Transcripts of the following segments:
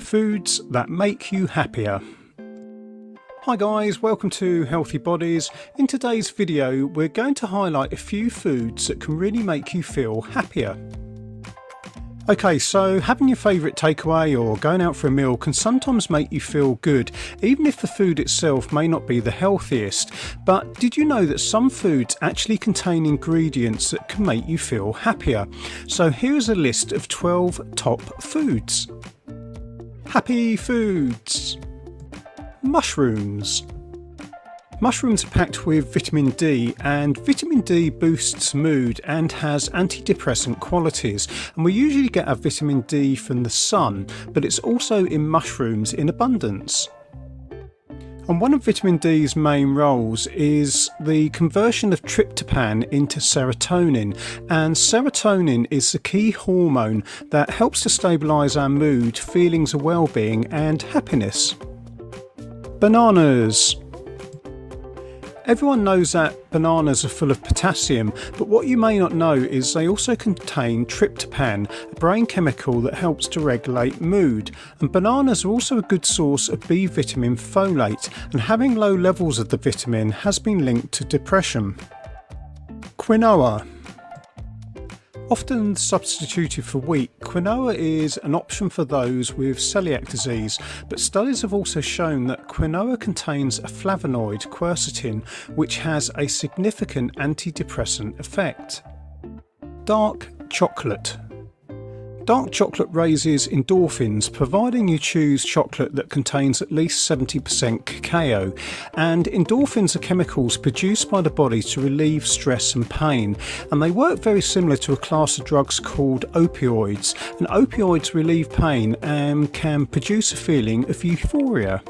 Foods that make you happier. Hi guys, welcome to Healthy Bodies. In today's video we're going to highlight a few foods that can really make you feel happier. Okay, so having your favourite takeaway or going out for a meal can sometimes make you feel good, even if the food itself may not be the healthiest. But did you know that some foods actually contain ingredients that can make you feel happier? So here's a list of 12 top foods. Happy foods. Mushrooms. Mushrooms are packed with vitamin D, and vitamin D boosts mood and has antidepressant qualities. And we usually get our vitamin D from the sun, but it's also in mushrooms in abundance. And one of vitamin D's main roles is the conversion of tryptophan into serotonin. And serotonin is the key hormone that helps to stabilise our mood, feelings of well-being and happiness. Bananas. Everyone knows that bananas are full of potassium, but what you may not know is they also contain tryptophan, a brain chemical that helps to regulate mood. And bananas are also a good source of B vitamin folate, and having low levels of the vitamin has been linked to depression. Quinoa. Often substituted for wheat, quinoa is an option for those with celiac disease, but studies have also shown that quinoa contains a flavonoid, quercetin, which has a significant antidepressant effect. Dark chocolate. Dark chocolate raises endorphins, providing you choose chocolate that contains at least 70% cacao. And endorphins are chemicals produced by the body to relieve stress and pain, and they work very similar to a class of drugs called opioids. And opioids relieve pain and can produce a feeling of euphoria.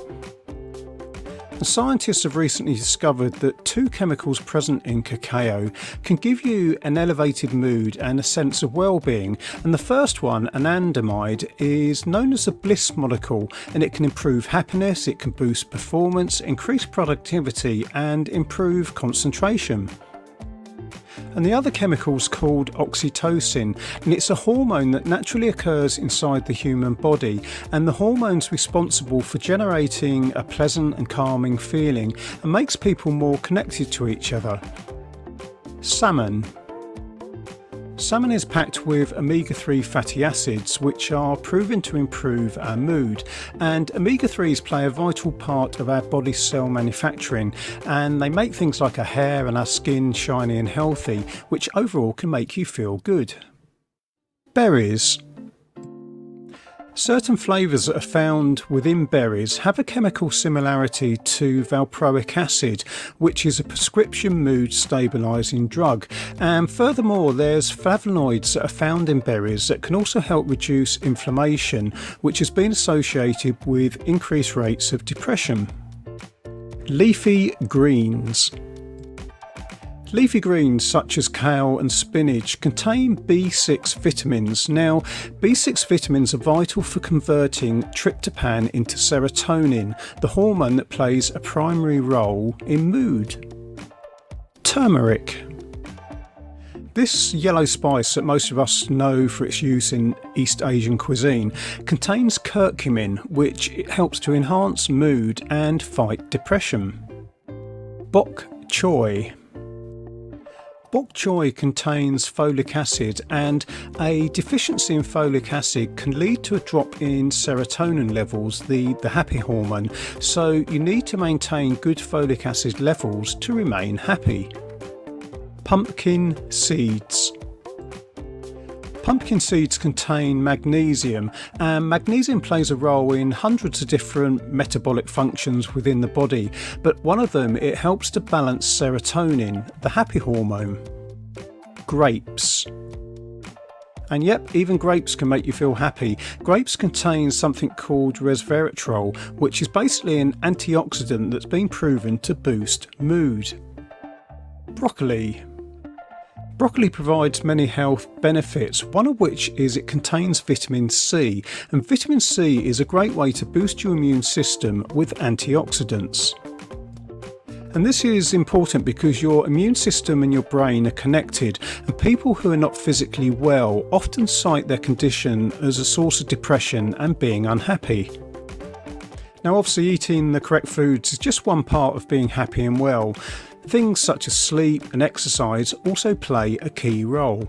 Scientists have recently discovered that two chemicals present in cacao can give you an elevated mood and a sense of well-being. And the first one, anandamide, is known as the bliss molecule and it can improve happiness, it can boost performance, increase productivity and improve concentration. And the other chemical is called oxytocin, and it's a hormone that naturally occurs inside the human body. And the hormone's responsible for generating a pleasant and calming feeling and makes people more connected to each other. Salmon. Salmon is packed with omega 3 fatty acids, which are proven to improve our mood. And omega 3s play a vital part of our body cell manufacturing, and they make things like our hair and our skin shiny and healthy, which overall can make you feel good. Berries. Certain flavours that are found within berries have a chemical similarity to valproic acid, which is a prescription mood stabilising drug. And furthermore, there's flavonoids that are found in berries that can also help reduce inflammation, which has been associated with increased rates of depression. Leafy greens. Leafy greens such as kale and spinach contain B6 vitamins. Now, B6 vitamins are vital for converting tryptophan into serotonin, the hormone that plays a primary role in mood. Turmeric. This yellow spice that most of us know for its use in East Asian cuisine contains curcumin, which helps to enhance mood and fight depression. Bok choy. Bok choy contains folic acid, and a deficiency in folic acid can lead to a drop in serotonin levels, the, the happy hormone. So, you need to maintain good folic acid levels to remain happy. Pumpkin seeds. Pumpkin seeds contain magnesium, and magnesium plays a role in hundreds of different metabolic functions within the body, but one of them, it helps to balance serotonin, the happy hormone. Grapes. And yep, even grapes can make you feel happy. Grapes contain something called resveratrol, which is basically an antioxidant that's been proven to boost mood. Broccoli. Broccoli provides many health benefits, one of which is it contains vitamin C, and vitamin C is a great way to boost your immune system with antioxidants. And this is important because your immune system and your brain are connected, and people who are not physically well often cite their condition as a source of depression and being unhappy. Now, obviously, eating the correct foods is just one part of being happy and well. Things such as sleep and exercise also play a key role.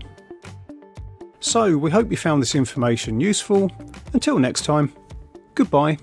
So, we hope you found this information useful. Until next time, goodbye.